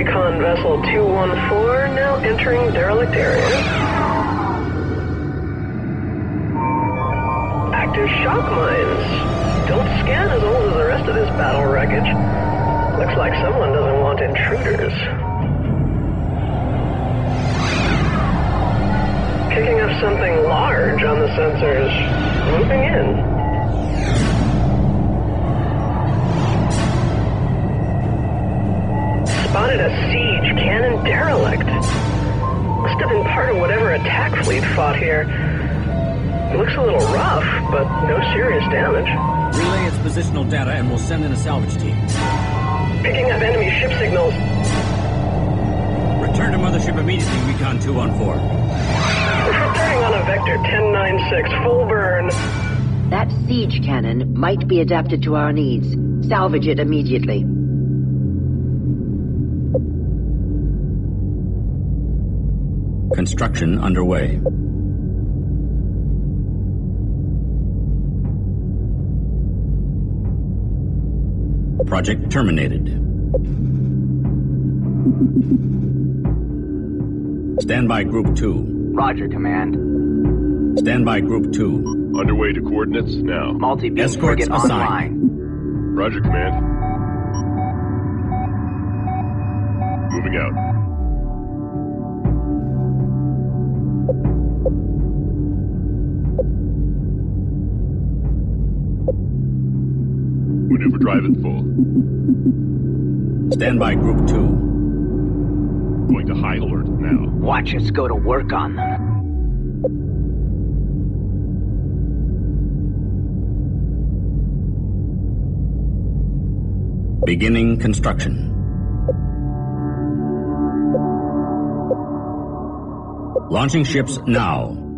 Recon Vessel 214, now entering derelict area. Active shock mines. Don't scan as old as the rest of this battle wreckage. Looks like someone doesn't want intruders. Picking up something large on the sensors. Moving in. Spotted a siege cannon derelict. Must have been part of whatever attack fleet fought here. It looks a little rough, but no serious damage. Relay its positional data and we'll send in a salvage team. Picking up enemy ship signals. Return to mothership immediately, Recon 214. Returning on a Vector 1096, full burn. That siege cannon might be adapted to our needs. Salvage it immediately. Construction underway. Project terminated. Stand by Group 2. Roger, Command. Stand by Group 2. Underway to coordinates now. Multi-beam Escorts frigate assigned. online. Roger, Command. Moving out. Maneuver drive at full. Stand by Group 2. Going to high alert now. Watch us go to work on them. Beginning construction. Launching ships now.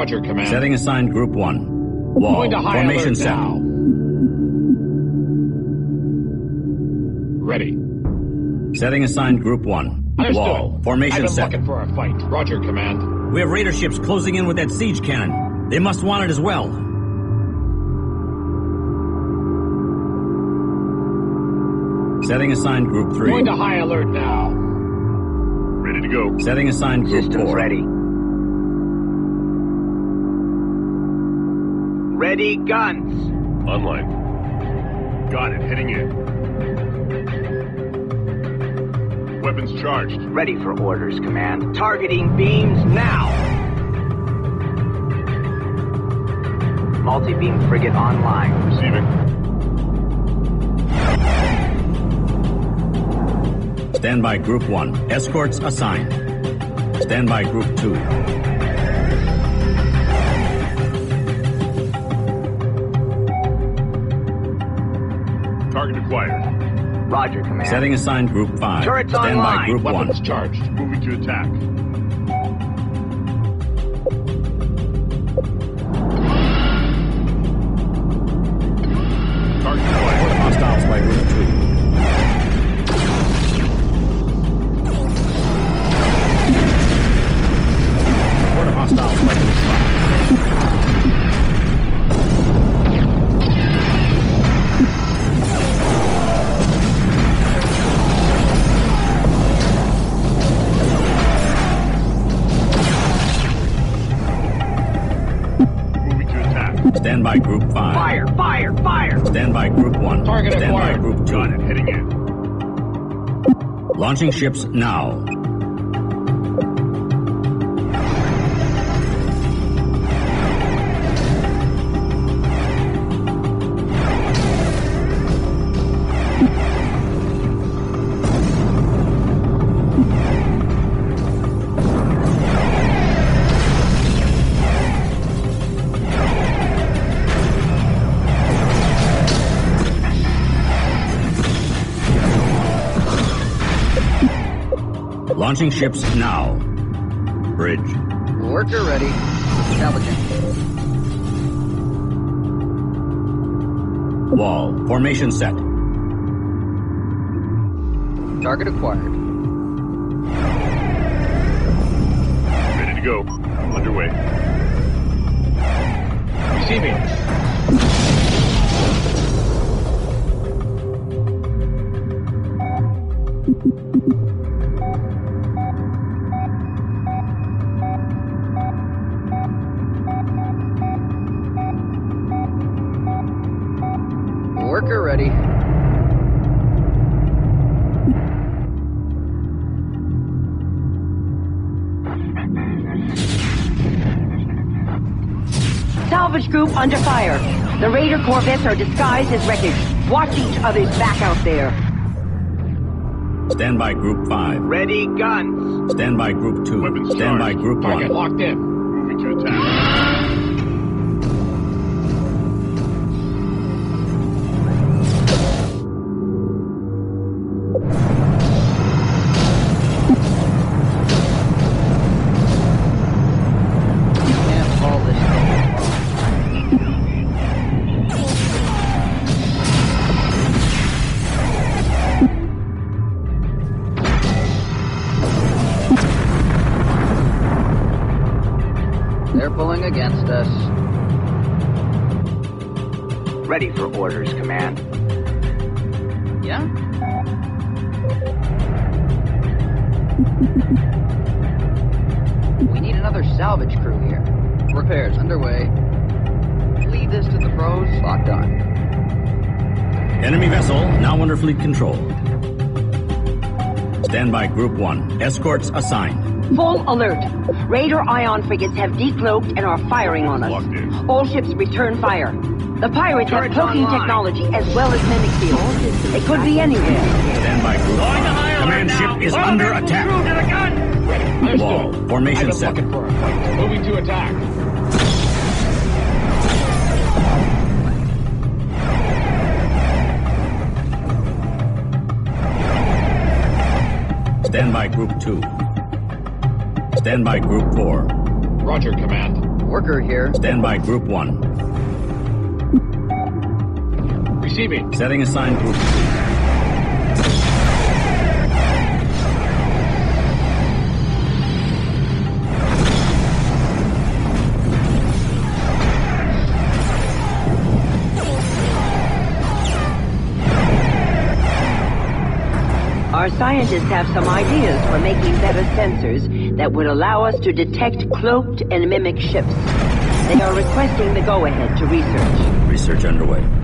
Roger, Command. Setting assigned Group 1. Wall. Going to high Formation alert set. now. Ready. Setting assigned Group 1. Understood. Wall. Formation I've been set. looking for a fight. Roger, Command. We have raider ships closing in with that siege cannon. They must want it as well. Setting assigned Group 3. Going to high alert now. Ready to go. Setting assigned Group Systems 4. ready. Ready guns. Online. Got it. Heading in. Weapons charged. Ready for orders, Command. Targeting beams now. Multi-beam frigate online. Receiving. Stand by Group 1. Escorts assigned. Stand by Group 2. Target acquired. Roger, Command. Setting assigned Group 5. Turrets Stand by online. Group 1. Weapons charged. Moving to attack. Launching ships now. Launching ships now. Bridge. Worker ready. Salvaging. Wall. Formation set. Target acquired. Ready to go. Underway. Receiving. Under fire. The Raider corvettes are disguised as wreckage. Watch each other's back out there. Stand by Group 5. Ready, guns. Stand by Group 2. Weapons Stand by. Group Target 1. locked in. Moving to attack. Orders, Command. Yeah? We need another salvage crew here. Repairs underway. Leave this to the pros. Locked on. Enemy vessel now under fleet control. Stand by Group 1. Escorts assigned. Full alert. Raider ion frigates have decloaked and are firing on us. All ships return fire. The pirates have Turrets cloaking technology as well as mimic fields. They could be anywhere. Stand by Group 5. Command ship is under attack. Ready. Understood. Wall. Formation I've set. looking for a fight. Moving to attack. Stand by Group 2. Stand by Group 4. Roger, Command. Worker here. Stand by Group 1. Receiving. Setting assigned Group 2. Our scientists have some ideas for making better sensors that would allow us to detect cloaked and mimic ships. They are requesting the go-ahead to research. Research underway.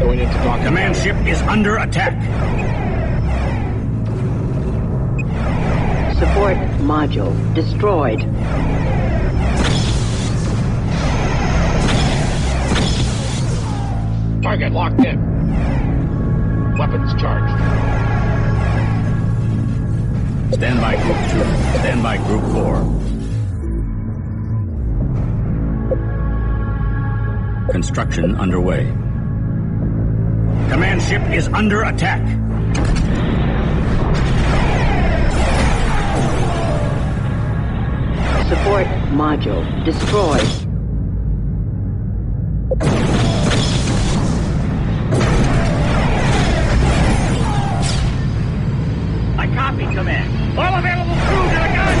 Going into dock. Command ship is under attack. Support module destroyed. Target locked in. Weapons charged. Stand by Group 2. Stand by Group 4. Construction underway. Command ship is under attack. Support module destroyed. I copy, Command. All available crew to the gun.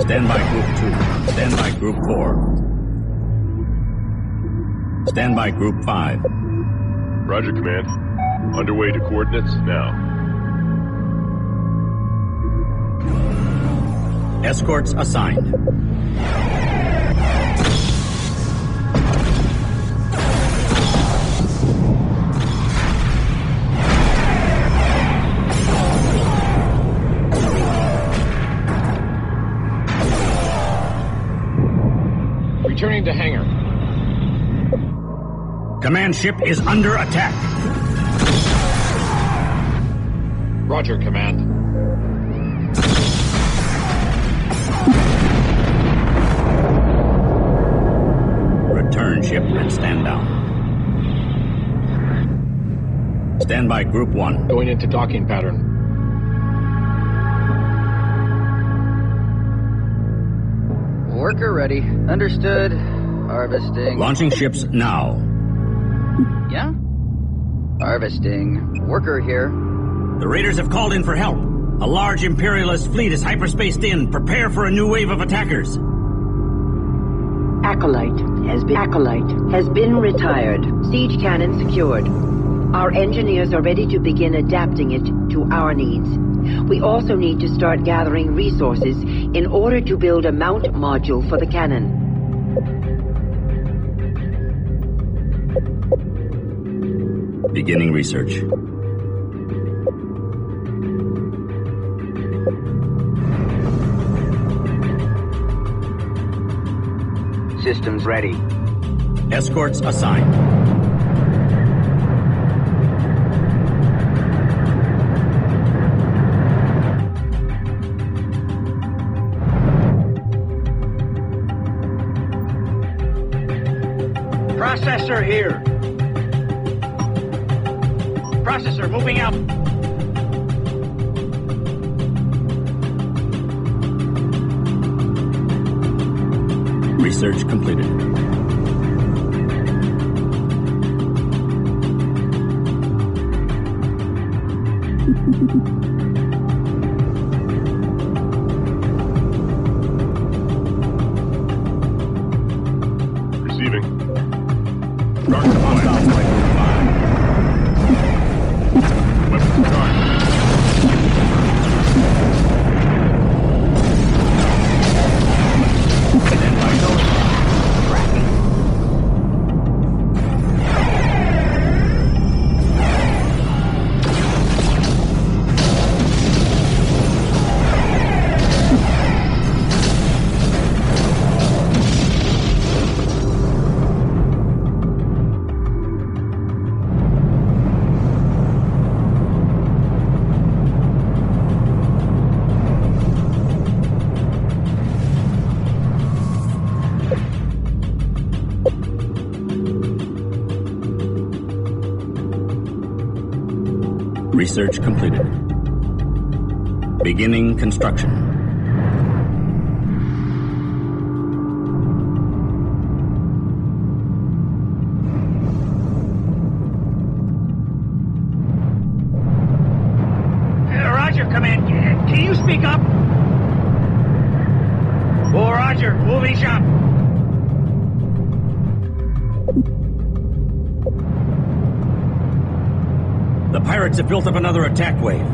Stand by Group 2. Stand by Group 4. Stand by Group 5. Roger, Command. Underway to coordinates now. Escorts assigned. Returning to hangar. Command ship is under attack. Roger, Command. Return ship and stand down. Stand by Group 1. Going into docking pattern. Worker ready. Understood. Harvesting. Launching ships now. Yeah? Harvesting. Worker here. The raiders have called in for help. A large imperialist fleet is hyperspaced in. Prepare for a new wave of attackers. Acolyte has been Acolyte has been retired. Siege cannon secured. Our engineers are ready to begin adapting it to our needs. We also need to start gathering resources in order to build a mount module for the cannon. Beginning research. Systems ready. Escorts assigned. Processor here. Processor moving out. Research completed. Research completed. Beginning construction. Roger, command. Can can you speak up? Oh, Roger. Moving shop. The pirates have built up another attack wave.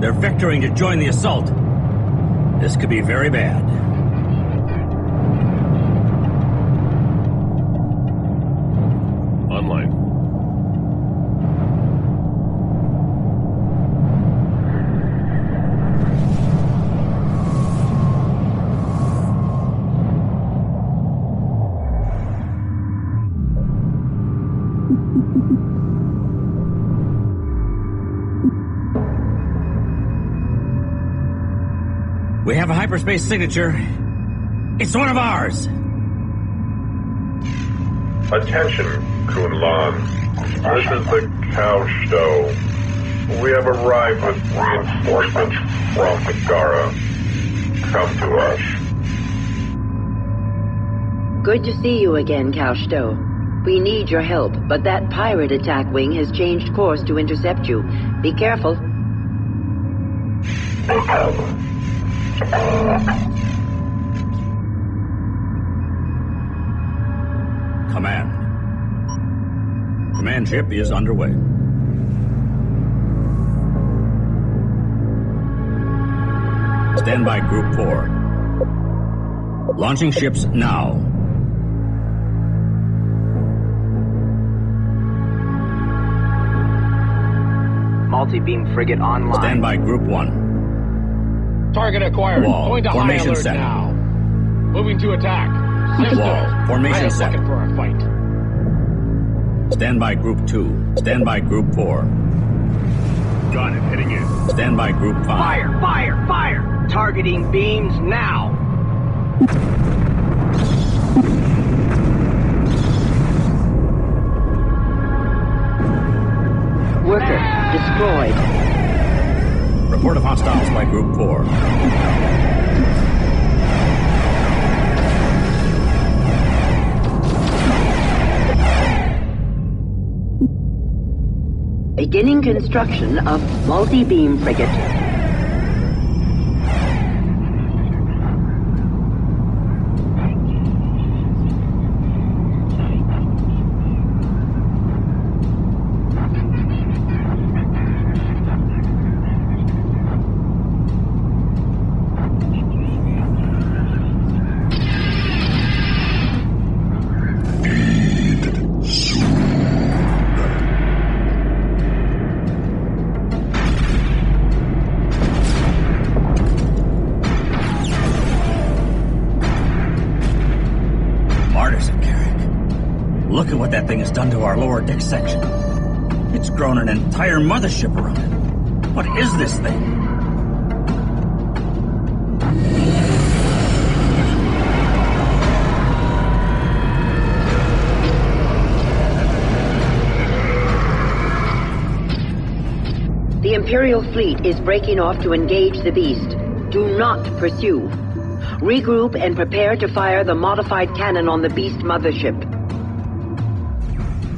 They're vectoring to join the assault. This could be very bad. We have a hyperspace signature. It's one of ours. Attention, Kuun-Lan. This is the cow show. We have arrived with reinforcements from Hiigara. Come to us. Good to see you again, Caal-Shto. We need your help, but that pirate attack wing has changed course to intercept you. Be careful. Command. Command ship is underway. Stand by Group 4. Launching ships now. Multi-beam frigate online. Stand by Group 1. Target acquired. Wall. Going to high Formation alert set. now. Moving to attack. Systems. Wall. Formation I am set. looking for a fight. Stand by Group 2. Stand by Group 4. Got it. Heading in. Stand by Group 5. Fire! Fire! Fire! Targeting beams now. Worker destroyed. Report of hostiles by Group 4. Beginning construction of multi-beam frigate done to our lower deck section. It's grown an entire mothership around it. What is this thing? The Imperial fleet is breaking off to engage the beast. Do not pursue. Regroup and prepare to fire the modified cannon on the beast mothership.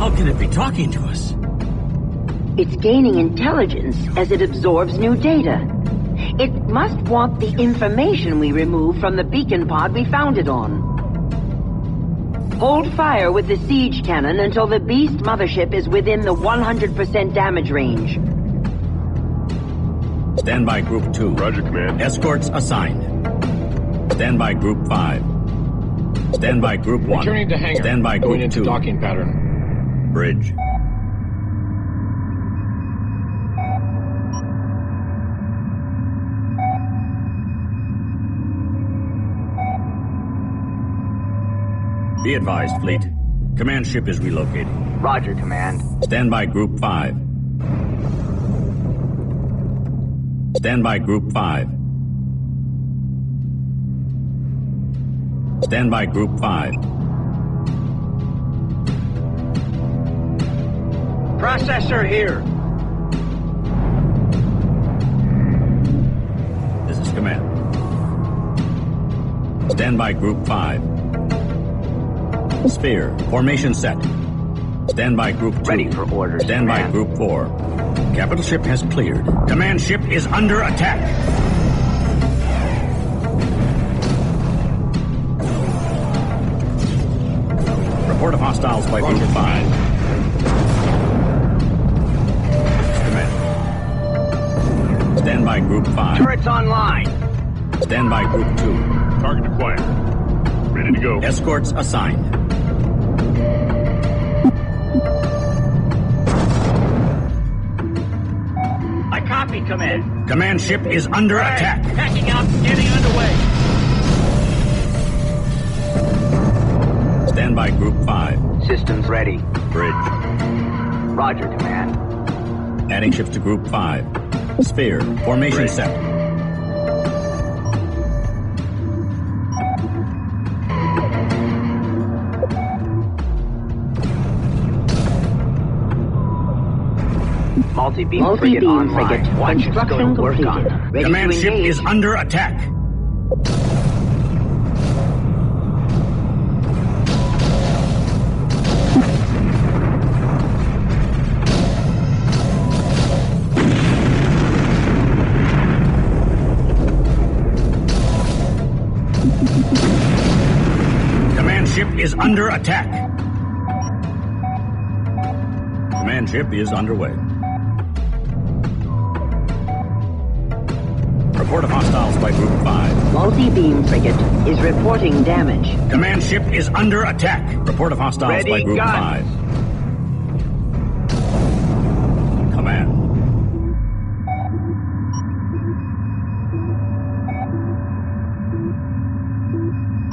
How can it be talking to us? It's gaining intelligence as it absorbs new data. It must want the information we remove from the beacon pod we found it on. Hold fire with the siege cannon until the beast mothership is within the 100% damage range. Stand by Group 2. Roger, Command. Escorts assigned. Stand by Group 5. Stand by Group 1. Returning to hangar. Stand by Going Group into 2. docking pattern. Bridge. Be advised, fleet. Command ship is relocating. Roger, Command. Stand by Group 5. Stand by Group 5. Stand by Group 5. Processor here. This is command. Stand by Group 5. Sphere. Formation set. Stand by Group 2. Ready for orders, Stand by Group 4. Capital ship has cleared. Command ship is under attack. Report of hostiles by Group 5. Stand by Group 5. Turrets online. Stand by Group 2. Target acquired. Ready to go. Escorts assigned. I copy, Command. Command ship is under attack. Packing up, getting underway. Stand by Group 5. Systems ready. Bridge. Roger, Command. Adding ships to Group 5. Sphere. Formation Bridge. set. Multi-beam, frigate Multi-beam online. frigate. Watch us go to Construction on completed. Ready Command ship is under attack. Is under attack. Command ship is underway. Report of hostiles by Group 5. Multi-beam frigate is reporting damage. Command ship is under attack. Report of hostiles Ready, by Group gun. 5.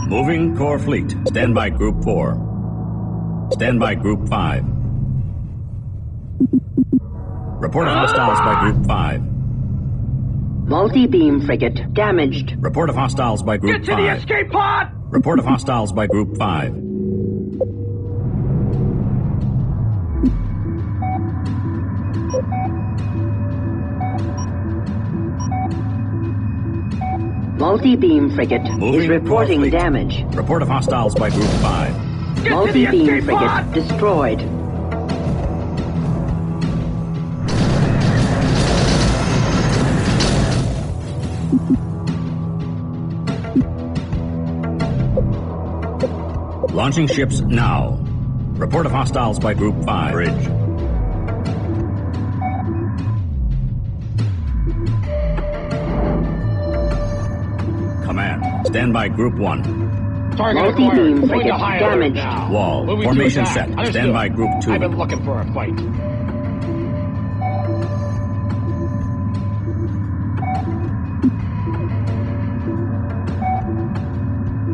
Moving core fleet. Stand by Group 4. Stand by Group 5. Report of hostiles by Group 5. Multi-beam frigate damaged. Report of hostiles by Group Get to 5. the escape pod! Report of hostiles by Group 5. Multi-beam frigate Moving is reporting damage. Report of hostiles by Group 5. Get Multi-beam frigate pod! destroyed. Launching ships now. Report of hostiles by Group 5. Bridge. Stand by Group 1. Target Multi-beam acquired. Going frigate to high damaged. now. Wall. Moving Formation set. Understood. Stand by Group 2. I've been looking for a fight.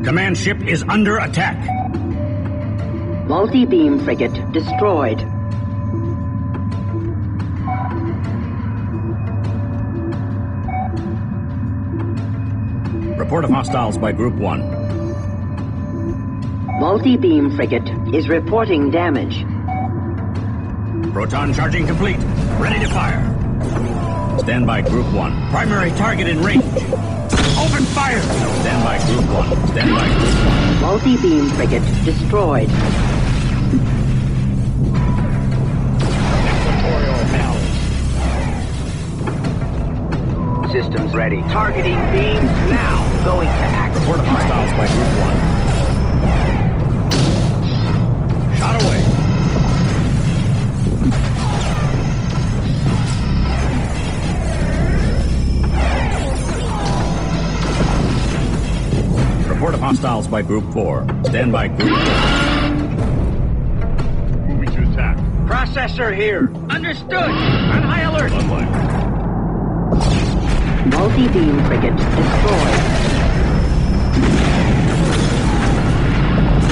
Command ship is under attack. Multi-beam frigate destroyed. Report of hostiles by Group 1. Multi-beam frigate is reporting damage. Proton charging complete. Ready to fire. Stand by Group 1. Primary target in range. Open fire! Stand by Group 1. Stand by Group 1. Multi-beam frigate destroyed. Systems ready. Targeting beams now. Going to act. Report of hostiles by Group 1. Shot away. Report of hostiles by Group 4. Stand by Group 4. Moving to attack. Processor here. Understood. On high alert. Online. Multi-beam frigate destroyed.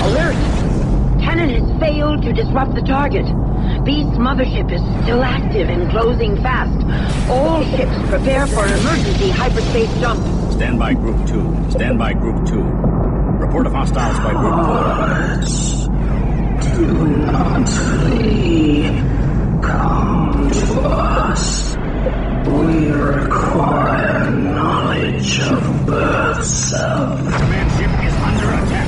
Alert! Cannon has failed to disrupt the target. Beast's mothership is still active and closing fast. All ships prepare for an emergency hyperspace jump. Stand by Group 2. Stand by Group 2. Report of hostiles by Group 4. Do not flee. Come to us. We require of is under attack.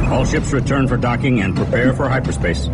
Bridge. All ships return for docking and prepare for hyperspace.